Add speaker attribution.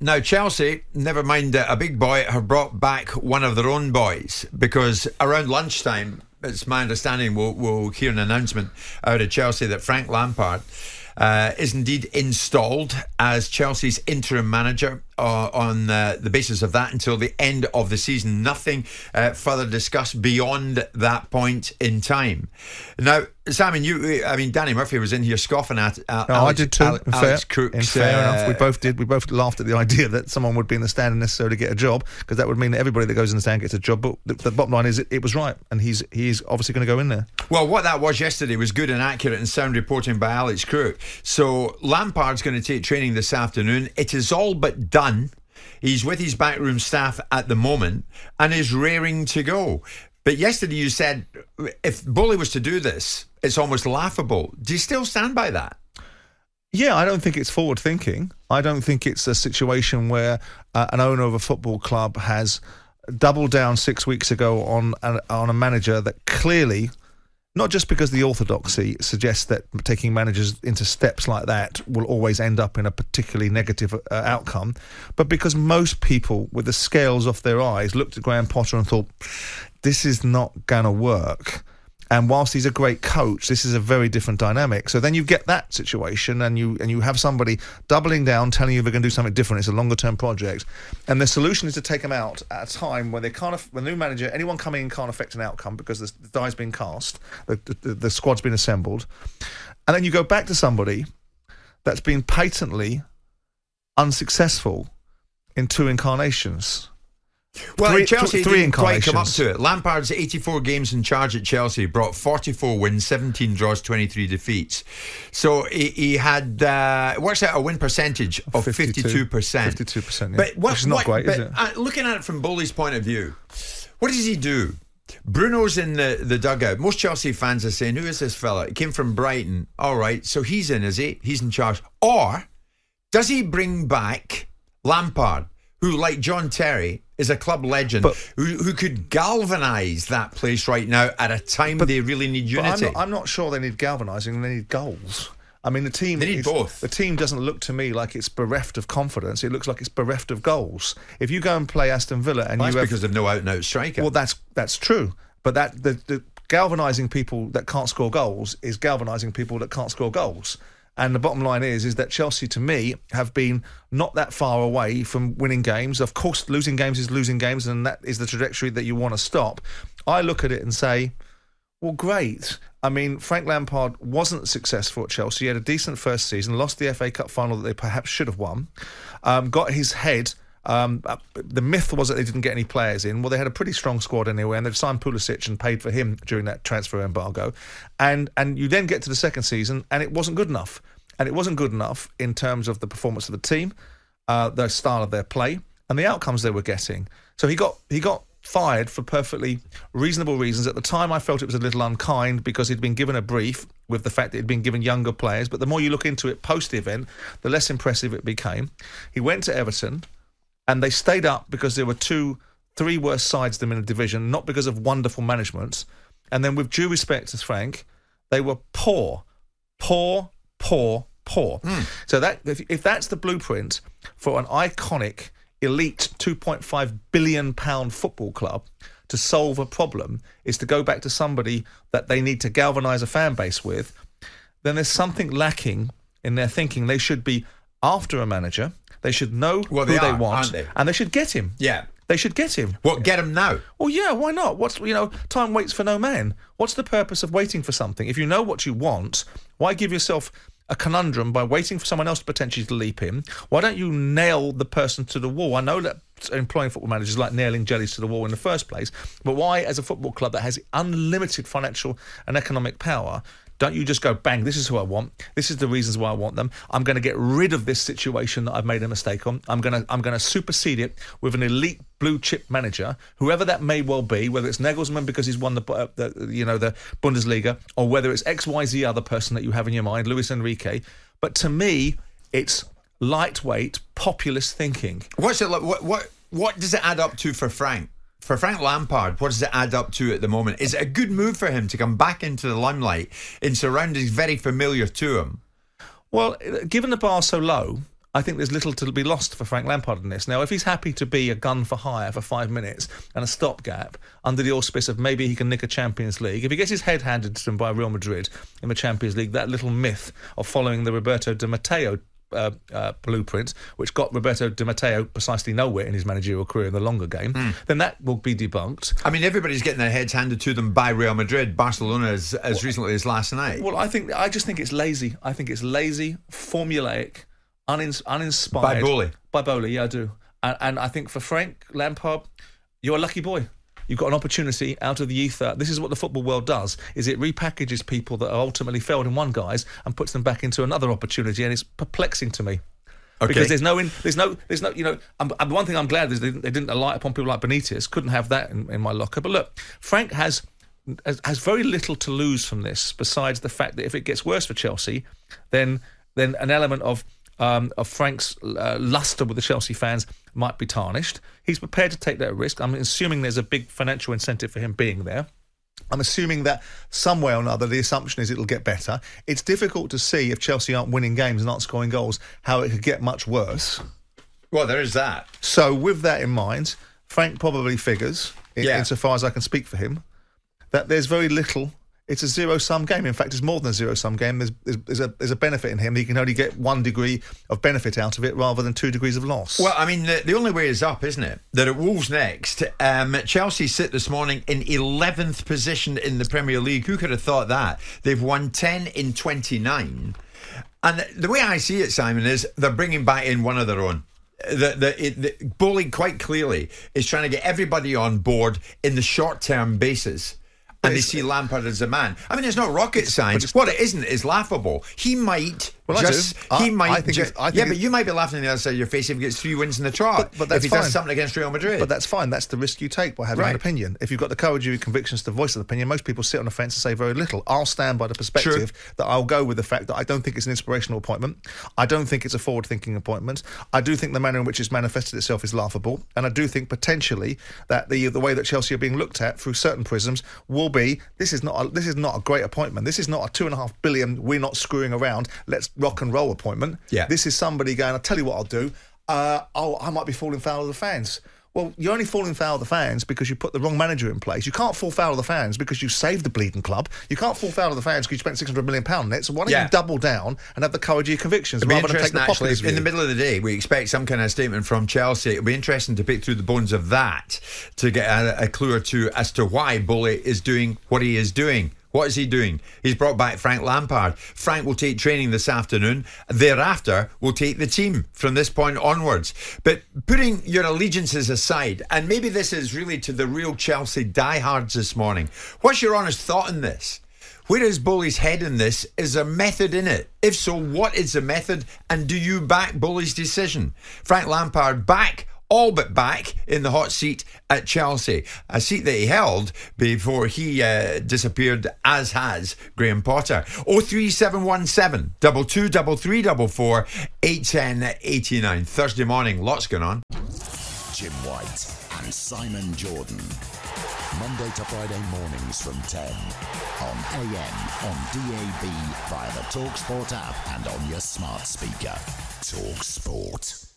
Speaker 1: Now, Chelsea, never mind a big boy, have brought back one of their own boys because around lunchtime, it's my understanding, we'll, we'll hear an announcement out of Chelsea that Frank Lampard uh, is indeed installed as Chelsea's interim manager uh, on uh, the basis of that until the end of the season. Nothing uh, further discussed beyond that point in time. Now, Simon, you, I mean, Danny Murphy was in here scoffing at. Uh,
Speaker 2: no,
Speaker 1: Alex,
Speaker 2: I did too.
Speaker 1: Alex,
Speaker 2: fair,
Speaker 1: Crooks,
Speaker 2: fair
Speaker 1: uh,
Speaker 2: enough. We both did. We both laughed at the idea that someone would be in the stand and necessarily get a job because that would mean that everybody that goes in the stand gets a job. But the, the bottom line is, it, it was right, and he's he's obviously going to go in there.
Speaker 1: Well, what that was yesterday was good and accurate and sound reporting by Alex Crook. So Lampard's going to take training this afternoon. It is all but done. He's with his backroom staff at the moment and is raring to go. But yesterday you said if Boehly was to do this, it's almost laughable. Do you still stand by that?
Speaker 2: Yeah, I don't think it's forward thinking. I don't think it's a situation where uh, an owner of a football club has doubled down six weeks ago on an, on a manager that clearly, not just because the orthodoxy suggests that taking managers into steps like that will always end up in a particularly negative uh, outcome, but because most people with the scales off their eyes looked at Graham Potter and thought, this is not going to work. And whilst he's a great coach, this is a very different dynamic. So then you get that situation, and you and you have somebody doubling down, telling you they're going to do something different. It's a longer term project, and the solution is to take them out at a time when they can't. When the new manager, anyone coming in can't affect an outcome because the, the die's been cast, the, the, the squad's been assembled, and then you go back to somebody that's been patently unsuccessful in two incarnations.
Speaker 1: Well,
Speaker 2: Three-
Speaker 1: Chelsea
Speaker 2: th-
Speaker 1: didn't quite come up to it. Lampard's 84 games in charge at Chelsea brought 44 wins, 17 draws, 23 defeats. So he, he had uh, works out a win percentage of 52 percent.
Speaker 2: 52%, yeah.
Speaker 1: But what,
Speaker 2: Which is not
Speaker 1: what-
Speaker 2: great, is it?
Speaker 1: uh, looking at it from Boehly's point of view, what does he do? Bruno's in the, the dugout. Most Chelsea fans are saying, "Who is this fella? He came from Brighton. All right, so he's in, is he? He's in charge." Or does he bring back Lampard, who, like John Terry, is a club legend,
Speaker 2: But-
Speaker 1: who, who could galvanise that place right now at a time they really need
Speaker 2: But I'm
Speaker 1: unity?
Speaker 2: not, I'm not sure they need galvanising. They need goals. I mean, the team.
Speaker 1: They need both.
Speaker 2: The team doesn't look to me like it's bereft of confidence. It looks like it's bereft of goals. If you go and play Aston Villa and
Speaker 1: Well,
Speaker 2: you
Speaker 1: that's
Speaker 2: have,
Speaker 1: because they've no out and out striker.
Speaker 2: well, that's that's true. But that the, the galvanising people that can't score goals is galvanising people that can't score goals. And the bottom line is, is that Chelsea, to me, have been not that far away from winning games. Of course, losing games is losing games, and that is the trajectory that you want to stop. I look at it and say, well, great. I mean, Frank Lampard wasn't successful at Chelsea. He had a decent first season, lost the FA Cup final that they perhaps should have won, um, got his head. Um, uh, the myth was that they didn't get any players in. Well, they had a pretty strong squad anyway, and they'd signed Pulisic and paid for him during that transfer embargo. And and you then get to the second season, and it wasn't good enough. And it wasn't good enough in terms of the performance of the team, uh, the style of their play, and the outcomes they were getting. So he got he got fired for perfectly reasonable reasons. At the time, I felt it was a little unkind because he'd been given a brief with the fact that he'd been given younger players. But the more you look into it post the event, the less impressive it became. He went to Everton, and they stayed up because there were two, three worse sides than them in the division, not because of wonderful management. And then, with due respect to Frank, they were poor, poor, poor, poor. Hmm. So that if, if that's the blueprint for an iconic, elite, two point five billion pound football club to solve a problem, is to go back to somebody that they need to galvanise a fan base with, then there's something lacking in their thinking. They should be after a manager. They should know
Speaker 1: Well,
Speaker 2: who
Speaker 1: they
Speaker 2: they,
Speaker 1: are,
Speaker 2: want,
Speaker 1: they?
Speaker 2: and they should get him.
Speaker 1: yeah.
Speaker 2: They should get him.
Speaker 1: What? Get him now.
Speaker 2: Well, yeah, why not? What's you know, time waits for no man. What's the purpose of waiting for something? If you know what you want, why give yourself a conundrum by waiting for someone else potentially to leap in? Why don't you nail the person to the wall? I know that employing football managers like nailing jellies to the wall in the first place, but why, as a football club that has unlimited financial and economic power, don't you just go bang? This is who I want. This is the reasons why I want them. I'm going to get rid of this situation that I've made a mistake on. I'm going to I'm going to supersede it with an elite blue chip manager, whoever that may well be, whether it's Nagelsmann because he's won the, uh, the you know the Bundesliga, or whether it's X Y Z other person that you have in your mind, Luis Enrique. But to me, it's lightweight populist thinking.
Speaker 1: What's it like? What what what does it add up to for Frank? For Frank Lampard, what does it add up to at the moment? Is it a good move for him to come back into the limelight in surroundings very familiar to him?
Speaker 2: Well, given the bar so low, I think there's little to be lost for Frank Lampard in this. Now, if he's happy to be a gun for hire for five minutes and a stopgap under the auspice of maybe he can nick a Champions League, if he gets his head handed to him by Real Madrid in the Champions League, that little myth of following the Roberto Di Matteo uh, uh, blueprint, which got Roberto Di Matteo precisely nowhere in his managerial career in the longer game,
Speaker 1: Hmm.
Speaker 2: then that will be debunked.
Speaker 1: I mean, everybody's getting their heads handed to them by Real Madrid, Barcelona as, as recently as last night.
Speaker 2: Well, I think I just think it's lazy. I think it's lazy, formulaic, unins- uninspired.
Speaker 1: By Boehly.
Speaker 2: By Boehly, yeah, I do. And, and I think for Frank Lampard, you're a lucky boy. You've got an opportunity out of the ether. This is what the football world does: is it repackages people that are ultimately failed in one guise and puts them back into another opportunity, and it's perplexing to me.
Speaker 1: Okay.
Speaker 2: Because there's no, in, there's no, there's no, you know. Um, um, one thing I'm glad is they didn't, they didn't alight upon people like Benitez. Couldn't have that in, in my locker. But look, Frank has, has has very little to lose from this, besides the fact that if it gets worse for Chelsea, then then an element of um, of Frank's uh, luster with the Chelsea fans might be tarnished. He's prepared to take that risk. I'm assuming there's a big financial incentive for him being there. I'm assuming that some way or another, the assumption is it'll get better. It's difficult to see if Chelsea aren't winning games and aren't scoring goals, how it could get much worse.
Speaker 1: well, there is that.
Speaker 2: So, with that in mind, Frank probably figures, in,
Speaker 1: Yeah.
Speaker 2: insofar as I can speak for him, that there's very little. It's a zero sum game. In fact, it's more than a zero sum game. There's, there's, a, there's a benefit in him. He can only get one degree of benefit out of it rather than two degrees of loss.
Speaker 1: Well, I mean, the, the only way is up, isn't it? That at Wolves next. Um, Chelsea sit this morning in 11th position in the Premier League. Who could have thought that? They've won 10 in 29. And the way I see it, Simon, is they're bringing back in one of their own. The, the, the Bowling quite clearly is trying to get everybody on board in the short term basis. And they see Lampard as a man. I mean, it's not rocket science. What it isn't is laughable. He might
Speaker 2: Well,
Speaker 1: just.
Speaker 2: I-
Speaker 1: he might.
Speaker 2: I think
Speaker 1: ju-
Speaker 2: it's- I think
Speaker 1: yeah, but you might be laughing on the other side of your face if he gets three wins in the trot.
Speaker 2: But- but that's
Speaker 1: if he does
Speaker 2: fine.
Speaker 1: something against Real Madrid.
Speaker 2: But that's fine. That's the risk you take by having
Speaker 1: Right.
Speaker 2: an opinion. If you've got the courage of your convictions to voice an opinion, most people sit on the fence and say very little. I'll stand by the perspective that I'll go with the fact that I don't think it's an inspirational appointment. I don't think it's a forward thinking appointment. I do think the manner in which it's manifested itself is laughable. And I do think potentially that the the way that Chelsea are being looked at through certain prisms will be this is not a, this is not a great appointment. This is not a two and a half billion, we're not screwing around, let's rock and roll appointment.
Speaker 1: Yeah.
Speaker 2: This is somebody going, I'll tell you what I'll do. Uh, oh, I might be falling foul of the fans. Well, you're only falling foul of the fans because you put the wrong manager in place. You can't fall foul of the fans because you saved the bleeding club. You can't fall foul of the fans because you spent six hundred million pound on it. So why don't
Speaker 1: Yeah.
Speaker 2: you double down and have the courage of your convictions
Speaker 1: It'll be
Speaker 2: rather than take the
Speaker 1: actually. In the middle of the day, we expect some kind of statement from Chelsea. It'll be interesting to pick through the bones of that to get a, a clue or two as to why Boehly is doing what he is doing. What is he doing? He's brought back Frank Lampard. Frank will take training this afternoon. Thereafter, will take the team from this point onwards. But putting your allegiances aside, and maybe this is really to the real Chelsea diehards this morning, what's your honest thought on this? Where is Boehly's head in this? Is there method in it? If so, what is the method? And do you back Boehly's decision? Frank Lampard back, all but back, in the hot seat at Chelsea, a seat that he held before he uh, disappeared, as has Graham Potter. 03717 double two double three double four eight ten eighty nine. Thursday morning, lots going on.
Speaker 3: Jim White and Simon Jordan. Monday to Friday mornings from 10 on AM, on DAB, via the Talksport app, and on your smart speaker. Talk Sport.